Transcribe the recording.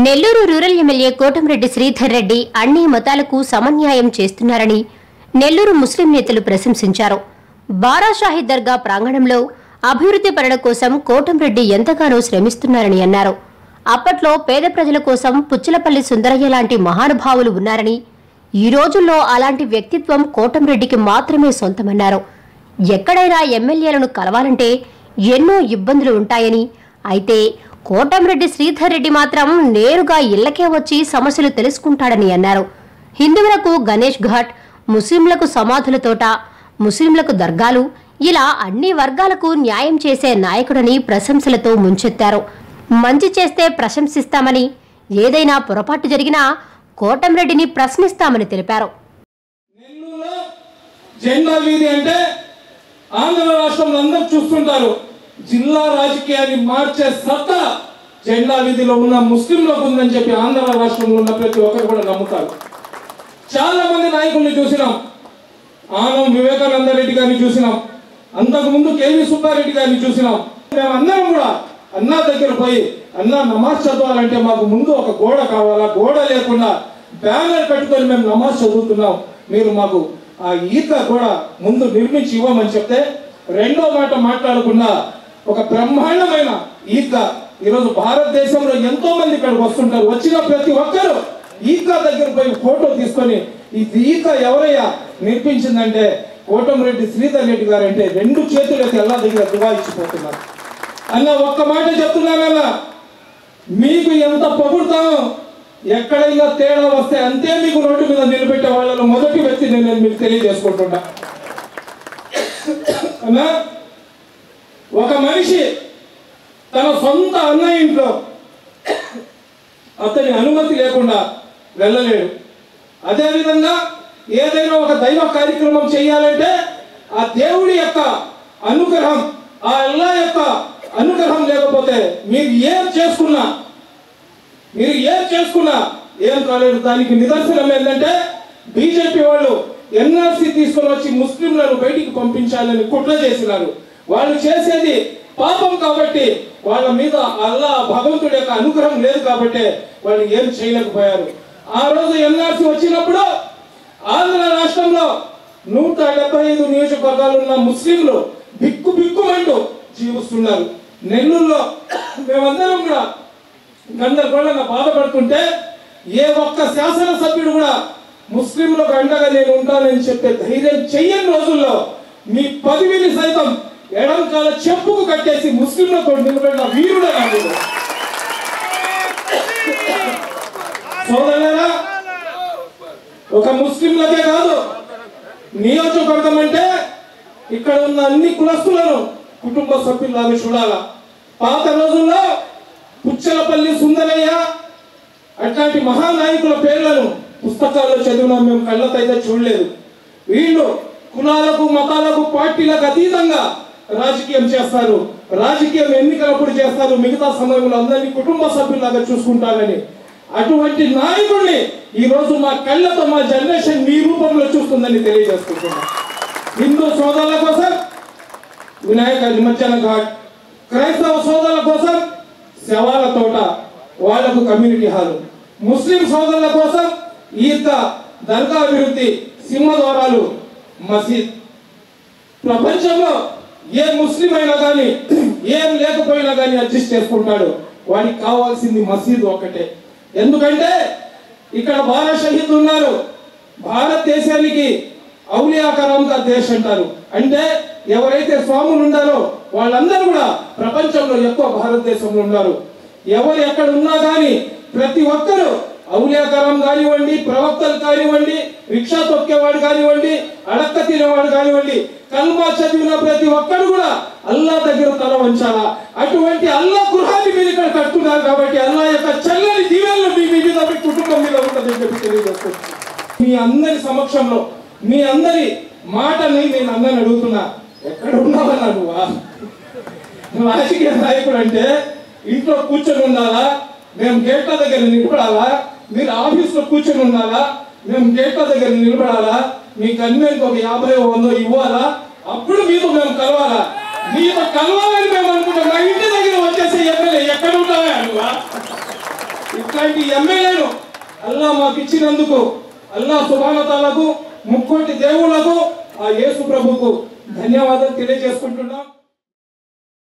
Nellore rural MLA Kotamreddy Sridhar Reddy అన్ని మతాలకు సమన్యాయం చేస్తున్నారని నెల్లూరు ముస్లిం నేతలు ప్రశంసించారు. బారాషాహి దర్గా ప్రాంగణంలో అభివృద్ధి పరడం కోసం కోటంరెడ్డి ఎంతగానో శ్రమిస్తున్నారని అన్నారు. అప్పట్లో పేద ప్రజల కోసం పుచ్చలపల్లి సుందరయ్య లాంటి మహానుభావులు ఉన్నారని ఈ రోజుల్లో అలాంటి వ్యక్తిత్వం కోటంరెడ్డికి మాత్రమే సొంతమన్నారు. ఎక్కడైనా ఎమ్మెల్యేలను కలవాలంటే ఎన్నో ఇబ్బందులు ఉంటాయని అయితే కోటంరెడ్డి శ్రీధర్ రెడ్డి మాత్రం నేరుగా ఇళ్ళకే వచ్చి సమస్యలు తెలుసుకుంటాడని అన్నారు. హిందువులకు గణేష్ ఘాట్ ముస్లింలకు సమాధుల తోట ముస్లింలకు దర్గాలు ఇలా అన్ని వర్గాలకు న్యాయం చేసే నాయకుడని ప్రశంసలతో ముంచెత్తారు. మంచి చేస్తే ప్రశంసిస్తామని ఏదైనా పొరపాటు జరిగినా కోటంరెడ్డిని ప్రశ్నిస్తామని తెలిపారు. జెండా వీధి అంటే ఆంధ్ర రాష్ట్రంలో అందరూ చూస్తుంటారు. జిల్లా రాజకీయాన్ని మార్చే సత్తా జెండా విధిలో ఉన్న ముస్లింలకు ఉందని చెప్పి ఆంధ్ర రాష్ట్రంలో ఉన్న ప్రతి ఒక్కరు కూడా నమ్ముతారు. చాలా మంది నాయకుల్ని చూసినాం. ఆనం వివేకానంద రెడ్డి గారిని చూసినాం. అంతకుముందు కేవీ సుబ్బారెడ్డి గారిని చూసినాం. మేము అందరం కూడా అన్నా దగ్గర పోయి అన్నా నమాజ్ చదవాలంటే మాకు ముందు ఒక గోడ కావాలా? గోడ లేకుండా బ్యానర్ కట్టుకొని మేము నమాజ్ చదువుతున్నాం. మీరు మాకు ఆ ఈత కూడా ముందు నిర్మించి ఇవ్వమని చెప్తే రెండో మాట మాట్లాడకుండా ఒక బ్రహ్మాండమైన ఈద్గా. ఈరోజు భారతదేశంలో ఎంతో మంది ఇక్కడికి వస్తుంటారు. వచ్చిన ప్రతి ఒక్కరూ ఈద్గా దగ్గర పోయి ఫోటో తీసుకొని ఈ ఈద్గా ఎవరయ్యా? నేర్పించిందంటే కోటమిరెడ్డి శ్రీధర్ రెడ్డి గారు అంటే రెండు చేతులకి ఎలా దగ్గర దుబాయించిపోతున్నారు అన్న ఒక్క మాట చెప్తున్నానన్నా మీకు ఎంత పొగుడుతామో ఎక్కడైనా తేడా వస్తే అంతే మీకు రోడ్డు మీద నిలబెట్టే వాళ్ళలో మొదటి వ్యక్తి నేను మీకు తెలియజేసుకుంటున్నా. అన్నా ఒక మనిషి తన సొంత అన్న ఇంట్లో అతని అనుమతి లేకుండా వెళ్ళలేడు. అదేవిధంగా ఏదైనా ఒక దైవ కార్యక్రమం చేయాలంటే ఆ దేవుడి యొక్క అనుగ్రహం ఆ అల్లా యొక్క అనుగ్రహం లేకపోతే మీరు ఏం చేసుకున్నా మీరు ఏం చేసుకున్నా ఏం కాలేదు. దానికి నిదర్శనం ఏంటంటే బీజేపీ వాళ్ళు ఎన్ఆర్సీ తీసుకొని వచ్చి ముస్లింలను బయటికి పంపించాలని కుట్ర చేసినారు. వాళ్ళు చేసేది పాపం కాబట్టి వాళ్ళ మీద అల్లా భగవంతుడి యొక్క అనుగ్రహం లేదు కాబట్టి వాళ్ళు ఏం చేయలేకపోయారు. ఆ రోజు ఎన్ఆర్సీ వచ్చినప్పుడు ఆంధ్ర రాష్ట్రంలో నూట డెబ్బై ఐదు నియోజకవర్గాలు ఉన్న ముస్లింలు బిక్కు బిక్కుమంటూ జీవిస్తున్నారు. నెల్లూరులో మేమందరం కూడా గందరగోళంగా బాధపడుతుంటే ఏ ఒక్క శాసనసభ్యుడు కూడా ముస్లింలకు అండగా నేను ఉంటానని చెప్పే ధైర్యం చెయ్యని రోజుల్లో మీ పదవిని సైతం ఎడంకాల చెప్పుకు కట్టేసి ముస్లింలతో నిలబడిన వీరుడే కాదు సోదరులరా ఒక ముస్లింలకే కాదు నియోజకవర్గం అంటే ఇక్కడ ఉన్న అన్ని కులస్తులను కుటుంబ సభ్యులాగా చూడాలా. పాత రోజుల్లో పుచ్చలపల్లి సుందరయ్య అట్లాంటి మహానాయకుల పేర్లను పుస్తకాల్లో చదివినాం మేము కళ్ళతో అయితే చూడలేదు. వీళ్ళు కులాలకు మతాలకు పార్టీలకు అతీతంగా రాజకీయం చేస్తారు. రాజకీయం ఎన్నికలప్పుడు చేస్తారు. మిగతా సమయంలో అందరినీ కుటుంబ సభ్యులాగా చూసుకుంటారని. అటువంటి నాయకుడిని ఈరోజు మా కళ్ళతో మా జనరేషన్ మీ రూపంలో చూస్తుందని తెలియజేసుకుంటున్నాం. హిందూ సోదరుల కోసం వినాయక నిమజ్జన ఘాట్ క్రైస్తవ సోదరుల కోసం శవాల తోట వాళ్ళకు కమ్యూనిటీ హాల్. ముస్లిం సోదరుల కోసం ఈద్గా దర్గా అభివృద్ధి సింహద్వారాలు మసీద్. ప్రపంచంలో ఏ ముస్లిం అయినా కానీ ఏం లేకపోయినా కానీ అడ్జస్ట్ చేసుకుంటాడు. వాడికి కావాల్సింది మసీదు ఒక్కటే. ఎందుకంటే ఇక్కడ బాల షహీద్ ఉన్నారు. భారతదేశానికి ఔలియాకరంగా కరాం దేశ్ అంటారు. అంటే ఎవరైతే స్వాములు ఉన్నారో వాళ్ళందరూ కూడా ప్రపంచంలో ఎక్కువ భారతదేశంలో ఉన్నారు. ఎవరు ఎక్కడ ఉన్నా కానీ ప్రతి ఒక్కరూ ఔలియా కానివ్వండి ప్రవక్తలు కానివ్వండి రిక్షా తొక్కేవాడు కానివ్వండి అడక్క తినేవాడు కానివ్వండి కల్మా చదివిన ప్రతి ఒక్కరు కూడా అల్లా దగ్గర తల వంచాలా? అటువంటి అల్లా గృహాన్ని మీరు ఇక్కడ కట్టున్నారు కాబట్టి అల్లా యొక్క చల్లని దీవెనలు మీ మీద మీ కుటుంబం మీద ఉంటుందని చెప్పి తెలియజేస్తుంది మీ అందరి సమక్షంలో మీ అందరి మాటని నేను అందరిని అడుగుతున్నా ఎక్కడ ఉన్నావన్నా నువ్వా రాజకీయ నాయకుడు అంటే ఇంట్లో కూర్చొని ఉండాలా? మేము గేట్ల దగ్గర నిలబడాలా? మీరు ఆఫీస్లో కూర్చొని ఉండాలా? మేము గేట్ల దగ్గర నిలబడాలా? మీ కన్వెంట్ ఒక యాభై వందో ఇవ్వాలా? అప్పుడు మీతో మేము కలవాలా? మీతో కలవాలని మేము అనుకుంటాం. మా ఇంటి దగ్గర వచ్చేసి ఎమ్మెల్యే ఎక్కడ ఉంటావా నువ్వా ఇట్లాంటి ఎమ్మెల్యేను అల్లా మాకు ఇచ్చినందుకు అల్లా సుభానతాలకు ముక్కోటి దేవుళ్ళకు ఆ యేసు ప్రభుకు ధన్యవాదాలు తెలియజేసుకుంటున్నాం.